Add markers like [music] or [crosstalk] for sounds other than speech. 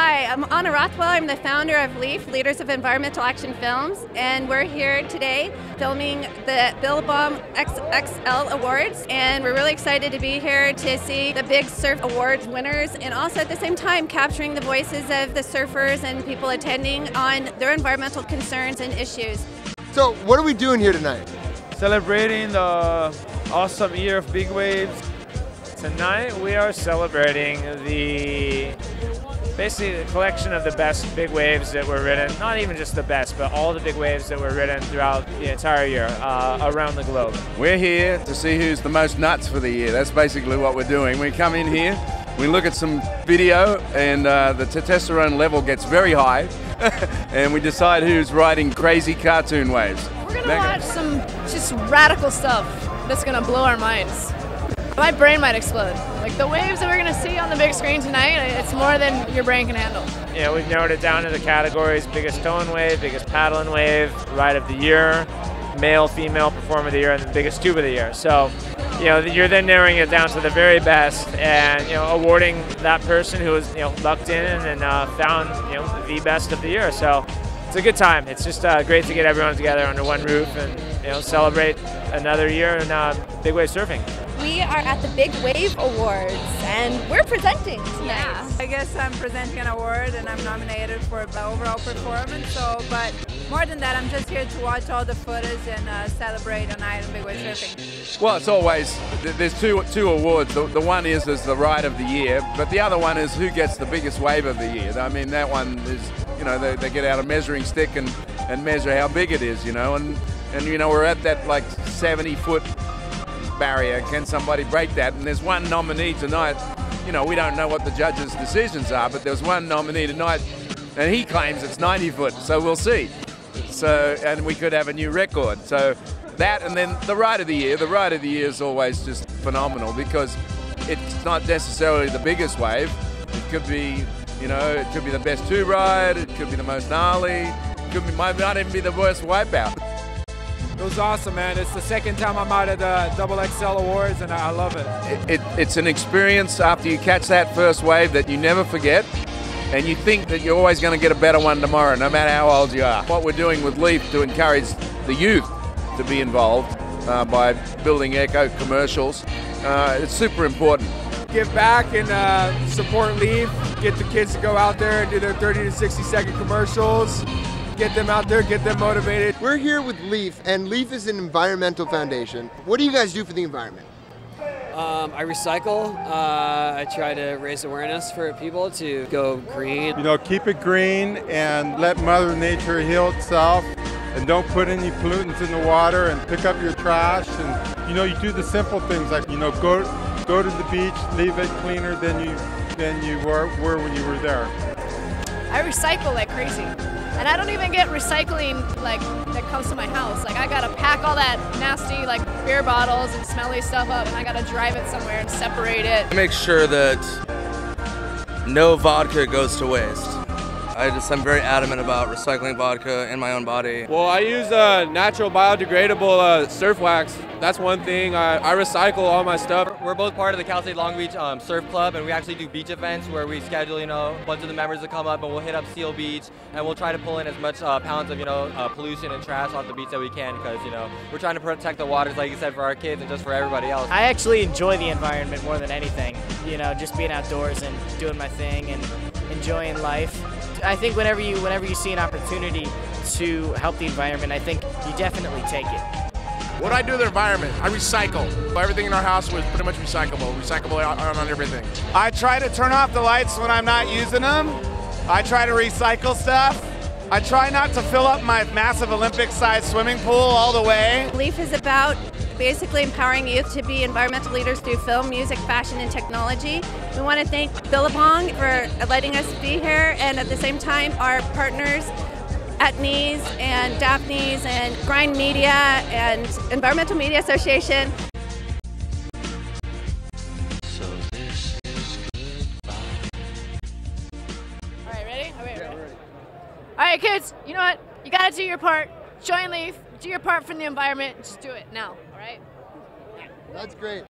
Hi, I'm Anna Rothwell. I'm the founder of LEAF, Leaders of Environmental Action Films, and we're here today filming the Billabong XXL Awards. And we're really excited to be here to see the big surf awards winners and also at the same time capturing the voices of the surfers and people attending on their environmental concerns and issues. So, what are we doing here tonight? Celebrating the awesome year of big waves. Tonight we are celebrating the basically the collection of the best big waves that were ridden, not even just the best, but all the big waves that were ridden throughout the entire year uh, around the globe. We're here to see who's the most nuts for the year. That's basically what we're doing. We come in here, we look at some video, and uh, the testosterone level gets very high, [laughs] and we decide who's riding crazy cartoon waves. We're gonna watch some just radical stuff that's gonna blow our minds. My brain might explode. Like the waves that we're gonna see on the big screen tonight, it's more than your brain can handle. You know, we've narrowed it down to the categories: biggest towing wave, biggest paddling wave, ride of the year, male, female performer of the year, and the biggest tube of the year. So, you know, you're then narrowing it down to the very best, and you know, awarding that person who was you know lucked in and uh, found you know the best of the year. So, it's a good time. It's just uh, great to get everyone together under one roof and you know celebrate another year in uh, big wave surfing. We are at the Big Wave Awards and we're presenting tonight. Yeah. I guess I'm presenting an award and I'm nominated for the overall performance. So, but more than that, I'm just here to watch all the footage and uh, celebrate a night in big wave surfing. Well, it's always there's two two awards. The, the one is is the ride of the year, but the other one is who gets the biggest wave of the year. I mean, that one is you know they, they get out a measuring stick and and measure how big it is, you know, and and you know we're at that like 70 foot barrier. Can somebody break that? And there's one nominee tonight. You know, we don't know what the judges' decisions are, but there's one nominee tonight, and he claims it's 90 foot. So we'll see. So, and we could have a new record. So that, and then the ride of the year. The ride of the year is always just phenomenal because it's not necessarily the biggest wave. It could be, you know, it could be the best tube ride. It could be the most gnarly. It could be, might not even be the worst wipeout. It was awesome, man. It's the second time I'm out at the Double XL Awards, and I love it. It, it. It's an experience after you catch that first wave that you never forget, and you think that you're always going to get a better one tomorrow, no matter how old you are. What we're doing with Leaf to encourage the youth to be involved uh, by building eco commercials, uh, it's super important. Give back and uh, support Leaf. Get the kids to go out there and do their 30 to 60 second commercials get them out there, get them motivated. We're here with Leaf, and Leaf is an environmental foundation. What do you guys do for the environment? Um, I recycle. Uh, I try to raise awareness for people to go green. You know, keep it green and let Mother Nature heal itself. And don't put any pollutants in the water and pick up your trash. And you know, you do the simple things like you know, go go to the beach, leave it cleaner than you than you were, were when you were there. I recycle like crazy. And I don't even get recycling like that comes to my house. Like I gotta pack all that nasty like beer bottles and smelly stuff up and I gotta drive it somewhere and separate it. Make sure that no vodka goes to waste. I just I'm very adamant about recycling vodka in my own body. Well, I use uh, natural biodegradable uh, surf wax. That's one thing. I, I, recycle all my stuff. We're both part of the Cal State Long Beach um, Surf Club, and we actually do beach events where we schedule, you know, a bunch of the members to come up, and we'll hit up Seal Beach, and we'll try to pull in as much uh, pounds of, you know, uh, pollution and trash off the beach that we can, because, you know, we're trying to protect the waters, like you said, for our kids and just for everybody else. I actually enjoy the environment more than anything. You know, just being outdoors and doing my thing and enjoying life. I think whenever you whenever you see an opportunity to help the environment, I think you definitely take it. What do I do with the environment? I recycle. Everything in our house was pretty much recyclable. Recyclable on, on everything. I try to turn off the lights when I'm not using them. I try to recycle stuff. I try not to fill up my massive Olympic-sized swimming pool all the way. Leaf is about basically empowering youth to be environmental leaders through film, music, fashion, and technology. We want to thank Billabong for letting us be here, and at the same time, our partners at Knees and Daphne's and Grind Media and Environmental Media Association. All right, ready? All right, ready. All right, kids, you know what? You got to do your part. Join Leaf. Do your part for the environment. Just do it now, all right? That's great.